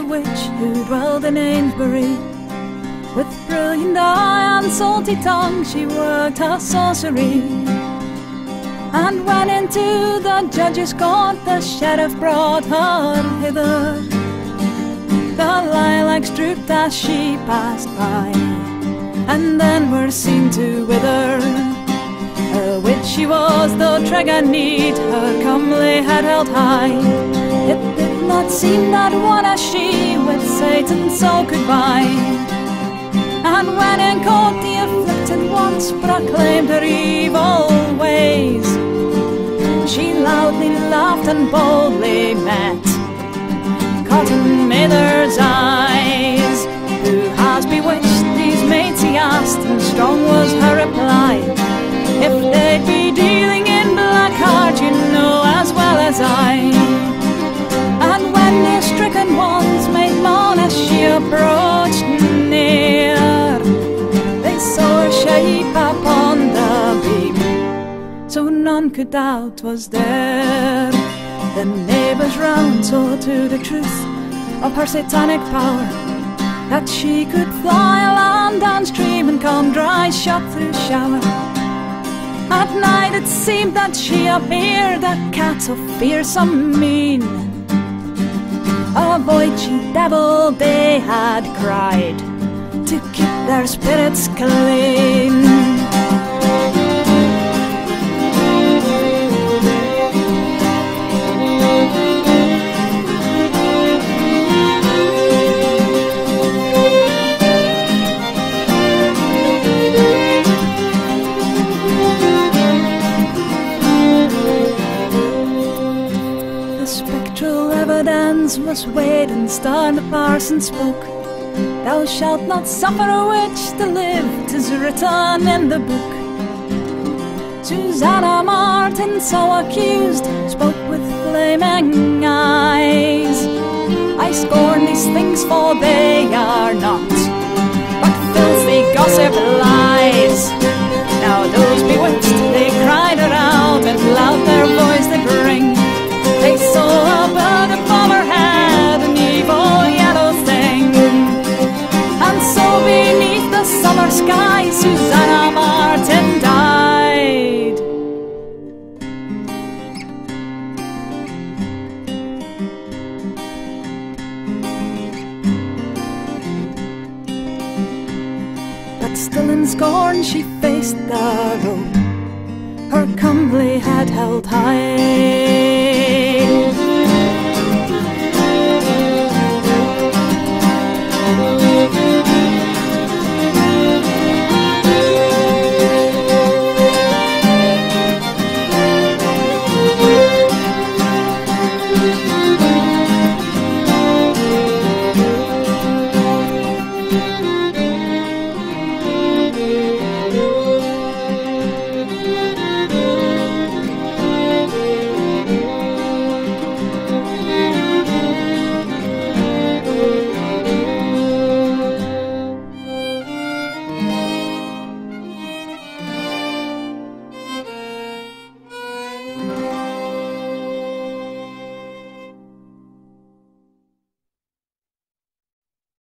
a witch who dwelled in Amesbury. With brilliant eye and salty tongue, she worked her sorcery. And went into the judge's court, the sheriff brought her hither. The lilacs drooped as she passed by, and then were seen to wither. Was, though Tregan need her comely head held high. It did not seem that one as she with Satan so vie. And when in court the afflicted ones proclaimed her evil ways, she loudly laughed and boldly met Cotton Mather's eyes. Who has bewitched these maids? he asked, and strong was her reply. If they'd be as I. And when the stricken ones made moan as she approached near, they saw her shape upon the beam, so none could doubt was there. The neighbors round saw to the truth of her satanic power, that she could fly land downstream and come dry shot through shower. At night it seemed that she appeared a cat of fearsome mien. A ye devil, they had cried, to keep their spirits clean. Spectral evidence was weighed and stern the parson spoke. Thou shalt not suffer a witch to live, 'tis written in the book. Susanna Martin, so accused, spoke with flaming eyes. I scorn these things, for they are not, scorn she faced the road, her comely head held high.